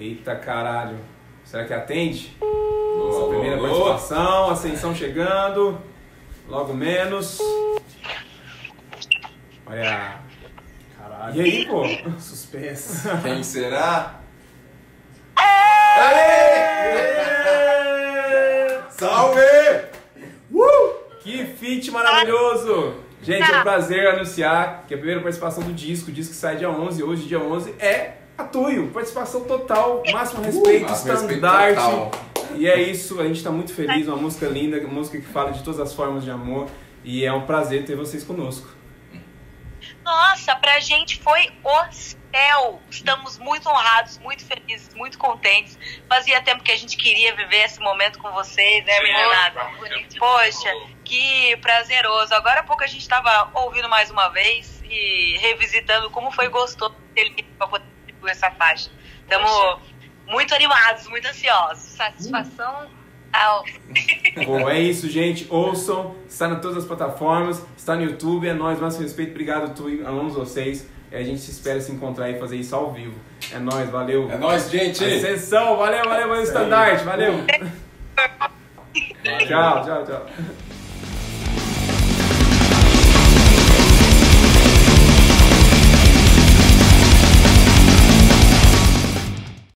Eita caralho. Será que atende? Boa, Primeira participação, ascensão chegando. Logo menos. Olha. Caralho. E aí, pô? Suspense. Quem será? Salve! Que feat maravilhoso! Gente, é um prazer anunciar que a primeira participação do disco, o disco que sai dia 11, hoje dia 11, é a Tuyo. Participação total, máximo respeito, máximo respeito estandarte. total. e é isso, a gente tá muito feliz, uma música linda, uma música que fala de todas as formas de amor. E é um prazer ter vocês conosco. Nossa, pra gente foi o céu. Estamos muito honrados, muito felizes, muito contentes. Fazia tempo que a gente queria viver esse momento com vocês, né, meninada? Poxa, que prazeroso. Agora há pouco a gente estava ouvindo mais uma vez e revisitando como foi gostoso ter livro pra poder distribuir essa faixa. Estamos muito animados, muito ansiosos. Satisfação ao. Bom, é isso, gente. Ouçam, está em todas as plataformas, está no YouTube, é nóis, máximo respeito. Obrigado, Tuyo, amamos vocês. E a gente espera se encontrar e fazer isso ao vivo. É nóis, valeu. É nóis, gente! Ascensão, valeu, valeu, valeu, estandarte, valeu. tchau, tchau, tchau.